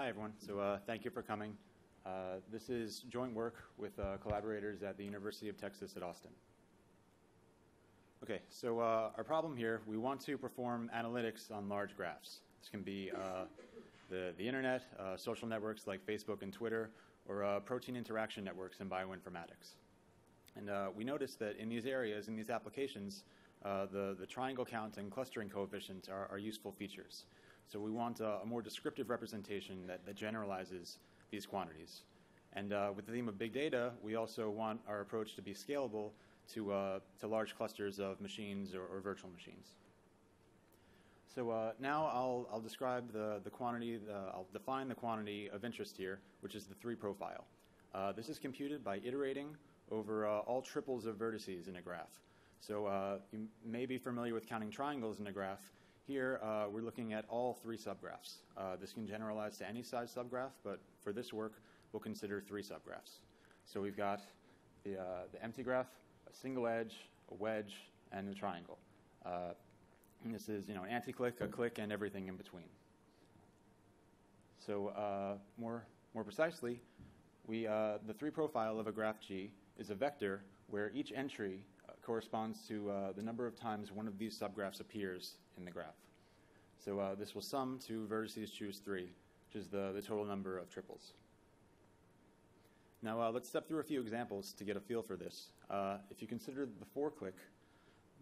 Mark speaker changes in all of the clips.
Speaker 1: Hi, everyone. So uh, thank you for coming. Uh, this is joint work with uh, collaborators at the University of Texas at Austin. Okay, so uh, our problem here, we want to perform analytics on large graphs. This can be uh, the, the internet, uh, social networks like Facebook and Twitter, or protein interaction networks in bioinformatics. And we noticed that in these areas, in these applications, the, the triangle count and clustering coefficient are, are useful features. So we want a, a more descriptive representation that, that, generalizes these quantities. And uh, with the theme of big data, we also want our approach to be scalable to, uh, to large clusters of machines or, or virtual machines. So uh, now I'll, I'll, describe the, the quantity, the, I'll define the quantity of interest here, which is the three profile. Uh, this is computed by iterating over uh, all triples of vertices in a graph. So uh, you may be familiar with counting triangles in a graph. Here uh, we're looking at all three subgraphs. Uh, this can generalize to any size subgraph, but for this work, we'll consider three subgraphs. So we've got the, the empty graph, a single edge, a wedge, and a triangle. And this is, you know, an anti-clique, a clique, and everything in between. So uh, more, more precisely, we, uh, the three profile of a graph G is a vector where each entry uh, corresponds to uh, the number of times one of these subgraphs appears in the graph. So uh, this will sum to vertices choose 3, which is the, the total number of triples. Now uh, let's step through a few examples to get a feel for this. if you consider the four clique,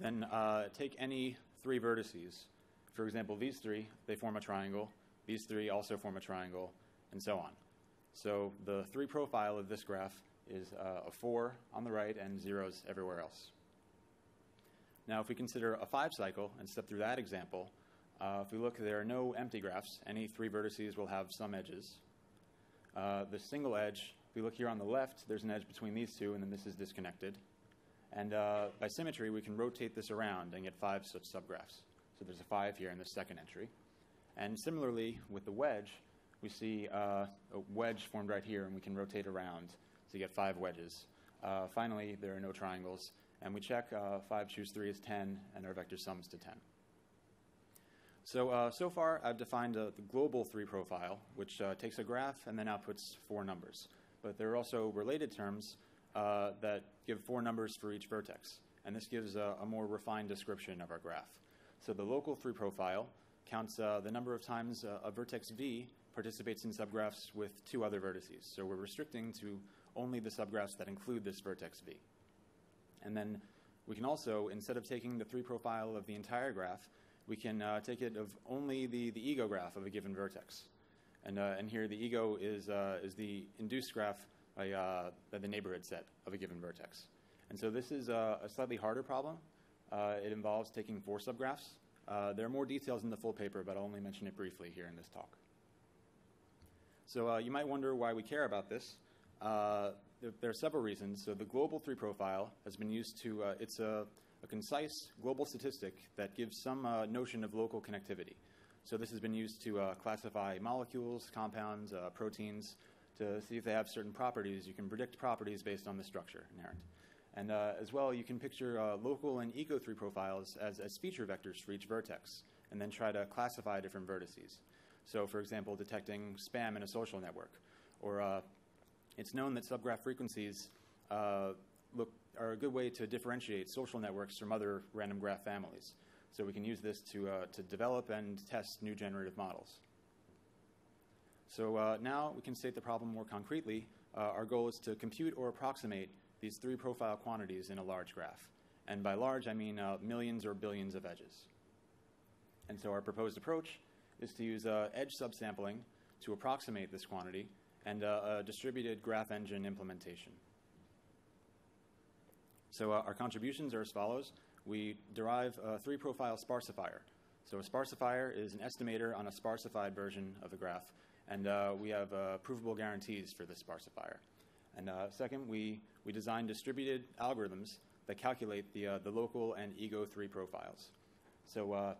Speaker 1: then take any three vertices. For example, these three, they form a triangle. These three also form a triangle, and so on. So the three profile of this graph is uh, a 4 on the right and zeros everywhere else. Now, if we consider a 5 cycle and step through that example, uh, if we look, there are no empty graphs. Any three vertices will have some edges. Uh, the single edge, if we look here on the left, there's an edge between these two, and then this is disconnected. And uh, by symmetry, we can rotate this around and get five such subgraphs. So there's a five here in the second entry. And similarly, with the wedge, we see uh, a wedge formed right here, and we can rotate around to get five wedges. Uh, finally, there are no triangles, and we check uh, 5 choose 3 is 10, and our vector sums to 10. So, uh, so far, I've defined uh, the global 3 profile, which uh, takes a graph and then outputs four numbers. But there are also related terms that give four numbers for each vertex. And this gives a, a, more refined description of our graph. So the local 3 profile counts uh, the number of times uh, a vertex V participates in subgraphs with two other vertices. So we're restricting to only the subgraphs that include this vertex V. And then we can also, instead of taking the 3 profile of the entire graph, we can uh, take it of only the, the ego graph of a given vertex. And, uh, and here the ego is, uh, is the induced graph by, uh, by the neighborhood set of a given vertex. And so this is a, slightly harder problem. Uh, it involves taking four subgraphs. Uh, there are more details in the full paper, but I'll only mention it briefly here in this talk. So uh, you might wonder why we care about this. Uh, there, are several reasons. So the global three profile has been used to, uh, it's a, a, concise global statistic that gives some notion of local connectivity. So this has been used to classify molecules, compounds, proteins, to see if they have certain properties. You can predict properties based on the structure inherent. And uh, as well, you can picture uh, local and ego 3 profiles as, as feature vectors for each vertex, and then try to classify different vertices. So, for example, detecting spam in a social network. Or uh, it's known that subgraph frequencies uh, look, are a good way to differentiate social networks from other random graph families. So we can use this to, uh, to develop and test new generative models. So uh, now we can state the problem more concretely. Uh, our goal is to compute or approximate these three profile quantities in a large graph. And by large, I mean uh, millions or billions of edges. And so our proposed approach is to use uh, edge subsampling to approximate this quantity and uh, a distributed graph engine implementation. So uh, our contributions are as follows. We derive a three profile sparsifier. So a sparsifier is an estimator on a sparsified version of the graph and uh, we have uh, provable guarantees for this sparsifier. And uh, second, we, we design distributed algorithms that calculate the, uh, the local and ego 3 profiles. So uh,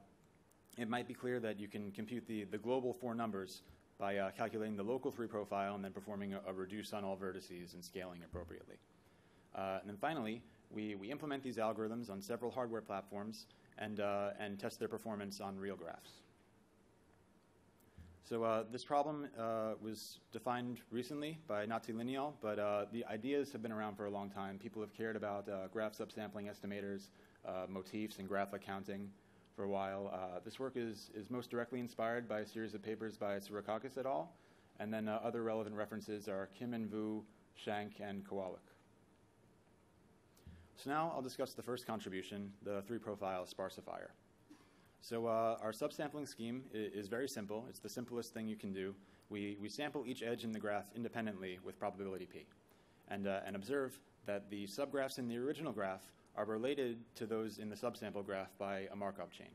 Speaker 1: it might be clear that you can compute the, the global four numbers by uh, calculating the local 3 profile and then performing a, a, reduce on all vertices and scaling appropriately. and then finally, we, we implement these algorithms on several hardware platforms and, and test their performance on real graphs. So uh, this problem uh, was defined recently by Nati Linial, but uh, the ideas have been around for a long time. People have cared about uh, graph subsampling estimators, uh, motifs, and graph accounting for a while. Uh, this work is, is most directly inspired by a series of papers by Tsourakakis et al., and then other relevant references are Kim and Vu, Schank, and Kowalik. So now I'll discuss the first contribution, the three-profile sparsifier. So uh, our subsampling scheme is, is, very simple. It's the simplest thing you can do. We, we sample each edge in the graph independently with probability p, and, uh, and observe that the subgraphs in the original graph are related to those in the subsample graph by a Markov chain.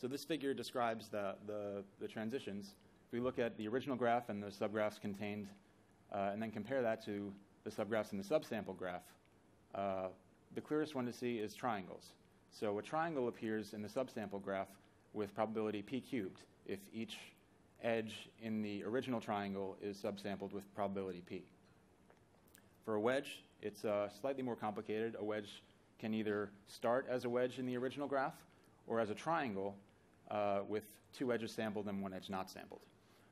Speaker 1: So this figure describes the, the, the transitions. If we look at the original graph and the subgraphs contained, uh, and then compare that to the subgraphs in the subsample graph, uh, the clearest one to see is triangles. So a triangle appears in the subsample graph with probability p cubed if each edge in the original triangle is subsampled with probability p. For a wedge, it's uh, slightly more complicated. A wedge can either start as a wedge in the original graph or as a triangle uh, with two edges sampled and one edge not sampled.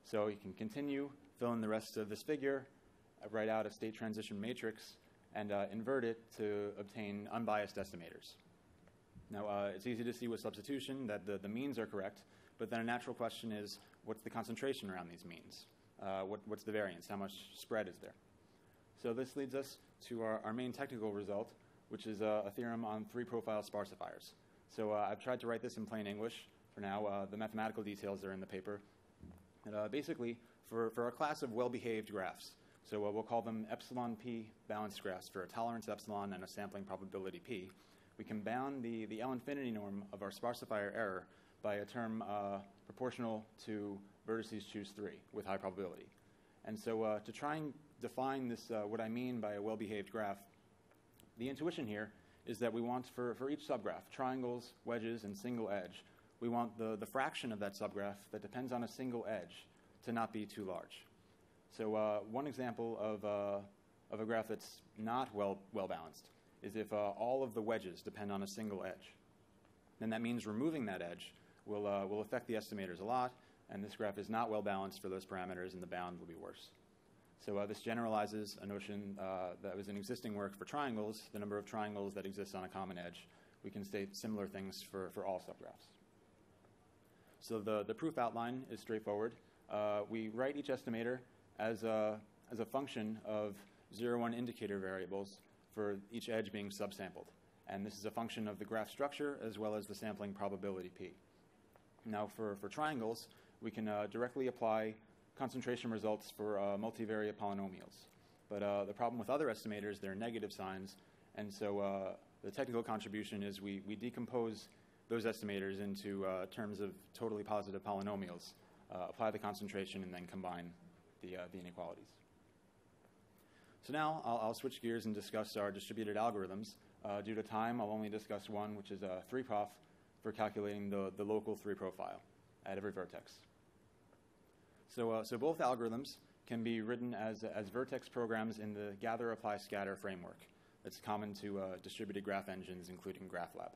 Speaker 1: So you can continue, fill in the rest of this figure, uh, write out a state transition matrix, and uh, invert it to obtain unbiased estimators. Now, uh, it's easy to see with substitution that the, the means are correct, but then a natural question is what's the concentration around these means? Uh, what, what's the variance? How much spread is there? So this leads us to our, our main technical result, which is a, a theorem on three profile sparsifiers. So uh, I've tried to write this in plain English for now. Uh, the mathematical details are in the paper. And, uh, basically, for, for a class of well-behaved graphs, so uh, we'll call them epsilon p balanced graphs for a tolerance epsilon and a sampling probability p, we can bound the, the L infinity norm of our sparsifier error by a term uh, proportional to vertices choose 3 with high probability. And so uh, to try and define this, uh, what I mean by a well-behaved graph, the intuition here is that we want for, for each subgraph, triangles, wedges, and single edge, we want the, the fraction of that subgraph that depends on a single edge to not be too large. So uh, one example of, uh, of a graph that's not well, well balanced is if uh, all of the wedges depend on a single edge. Then that means removing that edge will, uh, will affect the estimators a lot, and this graph is not well balanced for those parameters, and the bound will be worse. So uh, this generalizes a notion uh, that was in existing work for triangles, the number of triangles that exist on a common edge. We can state similar things for, for all subgraphs. So the, the proof outline is straightforward. Uh, we write each estimator as a, as a function of 0, 1 indicator variables for each edge being subsampled. And this is a function of the graph structure as well as the sampling probability p. Now, for, for triangles, we can uh, directly apply concentration results for uh, multivariate polynomials. But uh, the problem with other estimators, they're negative signs. And so uh, the technical contribution is we, we decompose those estimators into uh, terms of totally positive polynomials, uh, apply the concentration, and then combine the, the inequalities. So now I'll, I'll, switch gears and discuss our distributed algorithms. Due to time, I'll only discuss one, which is a 3prof for calculating the, the local 3 profile at every vertex. So, uh, so both algorithms can be written as, as vertex programs in the gather, apply, scatter framework that's common to uh, distributed graph engines, including GraphLab.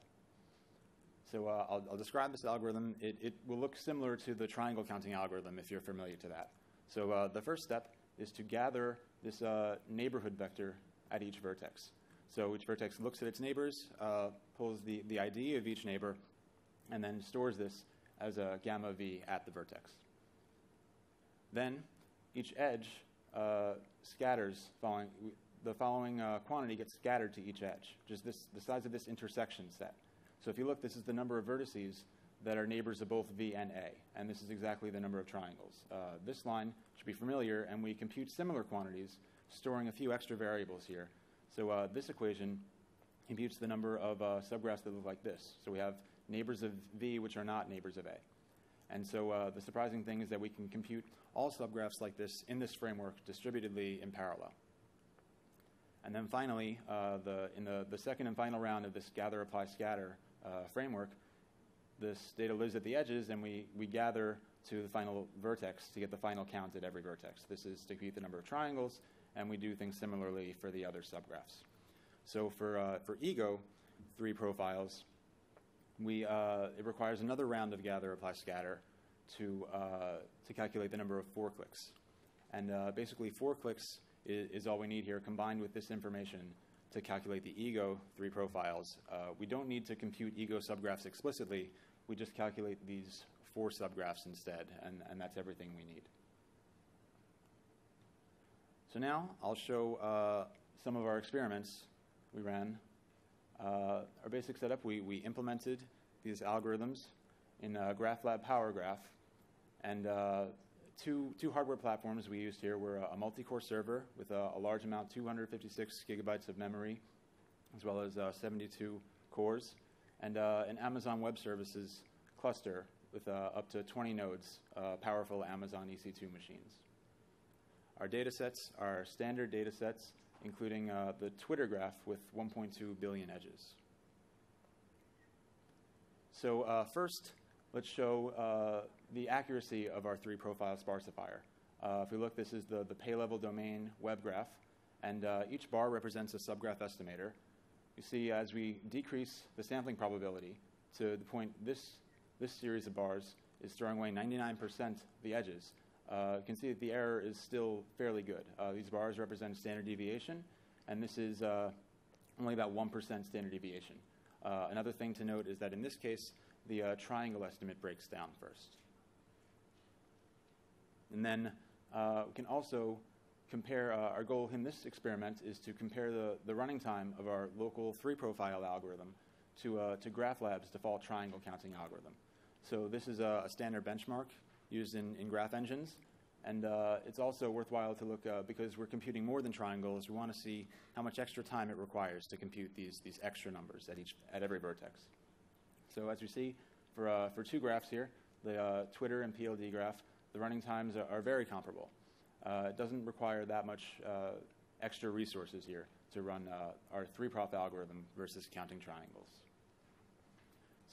Speaker 1: So uh, I'll, I'll, describe this algorithm. It, it, will look similar to the triangle counting algorithm if you're familiar to that. So uh, the first step is to gather this uh, neighborhood vector at each vertex. So each vertex looks at its neighbors, uh, pulls the, the ID of each neighbor, and then stores this as a gamma v at the vertex. Then each edge uh, scatters following the following uh, quantity gets scattered to each edge, is this, the size of this intersection set. So if you look, this is the number of vertices that are neighbors of both V and A, and this is exactly the number of triangles. Uh, this line should be familiar, and we compute similar quantities, storing a few extra variables here. So uh, this equation computes the number of uh, subgraphs that look like this. So we have neighbors of V which are not neighbors of A. And so uh, the surprising thing is that we can compute all subgraphs like this in this framework distributedly in parallel. And then finally, uh, the, in the, the second and final round of this gather, apply, scatter uh, framework, this data lives at the edges, and we, we gather to the final vertex to get the final count at every vertex. This is to compute the number of triangles, and we do things similarly for the other subgraphs. So for, uh, for ego, three profiles, we, uh, it requires another round of gather, apply, scatter to, uh, to calculate the number of four cliques. And uh, basically, four cliques is, is, all we need here, combined with this information to calculate the ego three profiles. Uh, we don't need to compute ego subgraphs explicitly. We just calculate these four subgraphs instead, and, and that's everything we need. So now I'll show uh, some of our experiments we ran. Uh, our basic setup, we, we implemented these algorithms in uh, GraphLab PowerGraph. And uh, two, two hardware platforms we used here were a, multi-core server with a, a, large amount, 256 gigabytes of memory, as well as uh, 72 cores, and uh, an Amazon Web Services cluster with uh, up to 20 nodes, powerful Amazon EC2 machines. Our data sets are standard data sets, including uh, the Twitter graph with 1.2 billion edges. So uh, first, let's show uh, the accuracy of our three profile sparsifier. Uh, if we look, this is the, the pay level domain web graph, and uh, each bar represents a subgraph estimator. You see, as we decrease the sampling probability to the point this, this series of bars is throwing away 99% of the edges, you can see that the error is still fairly good. Uh, these bars represent standard deviation, and this is uh, only about 1% standard deviation. Uh, another thing to note is that in this case, the uh, triangle estimate breaks down first. And then uh, we can also compare, our goal in this experiment is to compare the, the running time of our local three profile algorithm to, to GraphLab's default triangle counting algorithm. So this is a, a standard benchmark used in, in graph engines. And uh, it's also worthwhile to look uh, because we're computing more than triangles. We want to see how much extra time it requires to compute these, these extra numbers at, each, at every vertex. So as you see, for, uh, for two graphs here, the uh, Twitter and PLD graph, the running times are, are very comparable. Uh, it doesn't require that much uh, extra resources here to run our three-prof algorithm versus counting triangles.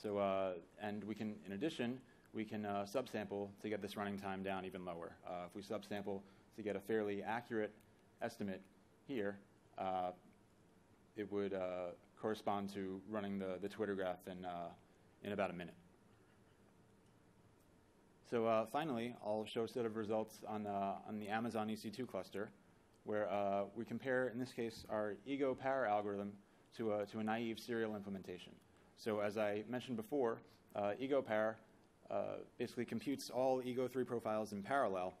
Speaker 1: So, and we can, in addition, we can uh, subsample to get this running time down even lower. Uh, if we subsample to get a fairly accurate estimate here, uh, it would uh, correspond to running the, the Twitter graph in, uh, in about a minute. So uh, finally, I'll show a set of results on, on the Amazon EC2 cluster, where we compare, in this case, our Ego-Par algorithm to a, to a naive serial implementation. So as I mentioned before, Ego-Par basically computes all ego 3 profiles in parallel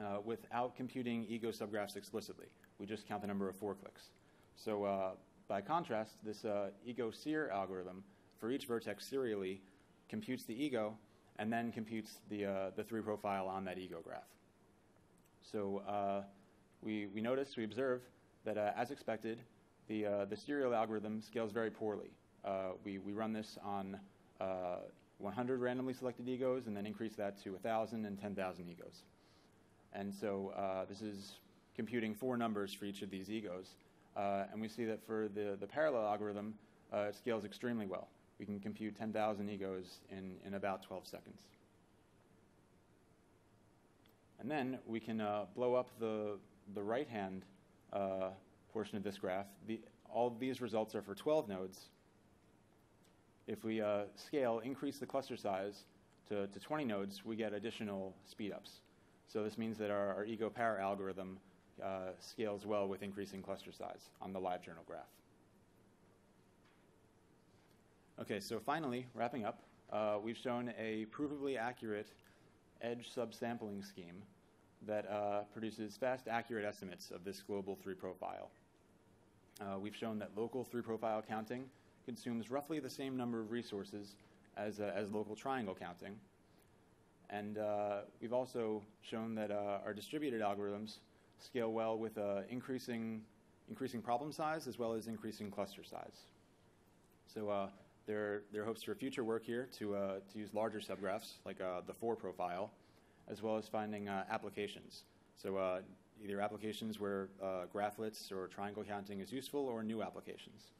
Speaker 1: uh, without computing ego subgraphs explicitly. We just count the number of four cliques. So uh, by contrast, this Ego-Ser algorithm for each vertex serially computes the ego and then computes the, uh, the three profile on that ego graph. So uh, we, we notice, we observe that uh, as expected, the, the serial algorithm scales very poorly. we, we run this on 100 randomly selected egos and then increase that to 1,000 and 10,000 egos. And so uh, this is computing four numbers for each of these egos. Uh, and we see that for the, the parallel algorithm, uh, it scales extremely well. We can compute 10,000 egos in, in about 12 seconds. And then we can uh, blow up the, the right hand uh, portion of this graph. The, all of these results are for 12 nodes, if we uh, scale, increase the cluster size to, to 20 nodes, we get additional speedups. So this means that our, our Ego-Par algorithm uh, scales well with increasing cluster size on the LiveJournal graph. Okay, so finally, wrapping up, uh, we've shown a provably accurate edge subsampling scheme that uh, produces fast, accurate estimates of this global three profile. Uh, we've shown that local three profile counting consumes roughly the same number of resources as, uh, as local triangle counting. And uh, we've also shown that uh, our distributed algorithms scale well with uh, increasing, increasing problem size as well as increasing cluster size. So uh, there, there are hopes for future work here to, uh, to use larger subgraphs like the four profile, as well as finding applications. So either applications where graphlets or triangle counting is useful or new applications.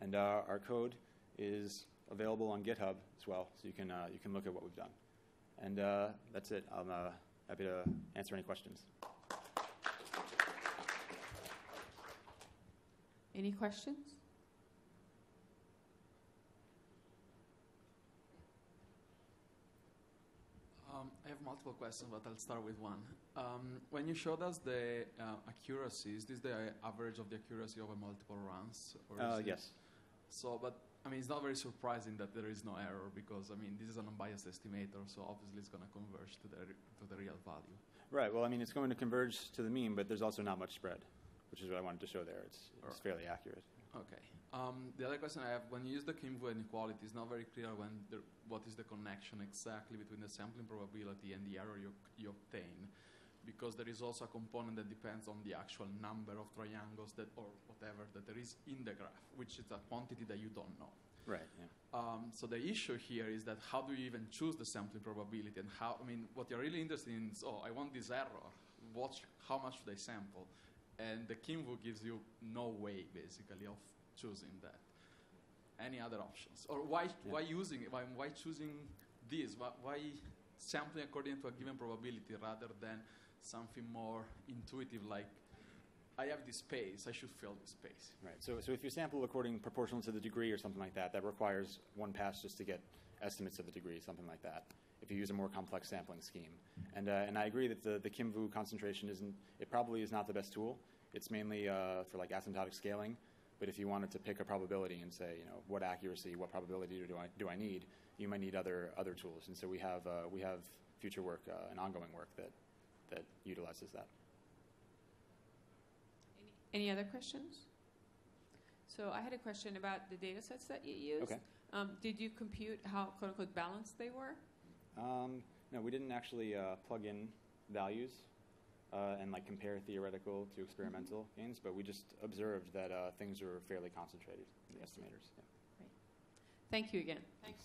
Speaker 1: And uh, our code is available on GitHub as well, so you can, uh, you can look at what we've done. And uh, that's it. I'm uh, happy to answer any questions.
Speaker 2: Any questions?
Speaker 3: Um,
Speaker 2: I have multiple questions, but I'll start with one. Um, when you showed us the uh, accuracy, is this the average of the accuracy over multiple runs? Or
Speaker 1: Uh,
Speaker 2: is it-
Speaker 1: yes.
Speaker 2: So, but I mean, it's not very surprising that there is no error because I mean, this is an unbiased estimator, so obviously it's going to converge to the to the real value.
Speaker 1: Right. Well, I mean, it's going to converge to the mean, but there's also not much spread, which is what I wanted to show there. It's, it's
Speaker 2: Alright.
Speaker 1: fairly accurate.
Speaker 2: Okay. Um, the other question I have: When you use the Kim-Vu inequality, it's not very clear when the, what is the connection exactly between the sampling probability and the error you, you obtain, because there is also a component that depends on the actual number of triangles that or whatever that there is in the graph, which is a quantity that you don't know.
Speaker 1: Right. Yeah.
Speaker 2: Um, so the issue here is that how do you even choose the sampling probability and how? I mean, what you're really interested in is oh, I want this error. Watch How much should I sample? And the Kim-Vu gives you no way, basically, of choosing that. Any other options? Or why? Why using? it? Why, why choosing this? Why, why sampling according to a given probability rather than something more intuitive like I have this space, I should fill this space.
Speaker 1: Right. So, so if you sample according proportional to the degree or something like that, that requires one pass just to get estimates of the degree, something like that. If you use a more complex sampling scheme, and uh, and I agree that the the Kim-Vu concentration isn't. It probably is not the best tool. It's mainly uh, for like asymptotic scaling. But if you wanted to pick a probability and say, you know, what accuracy, what probability do I do I need, you might need other other tools. And so we have uh, we have future work uh, and ongoing work that that utilizes that.
Speaker 3: Any other questions? So I had a question about the data sets that you used.
Speaker 1: Okay.
Speaker 3: Um, did you compute how quote unquote balanced they were?
Speaker 1: Um, no, we didn't actually uh, plug in values uh, and like compare theoretical to experimental gains, but we just observed that uh, things were fairly concentrated in the estimators. Yeah.
Speaker 3: Thank you again.
Speaker 4: Thanks.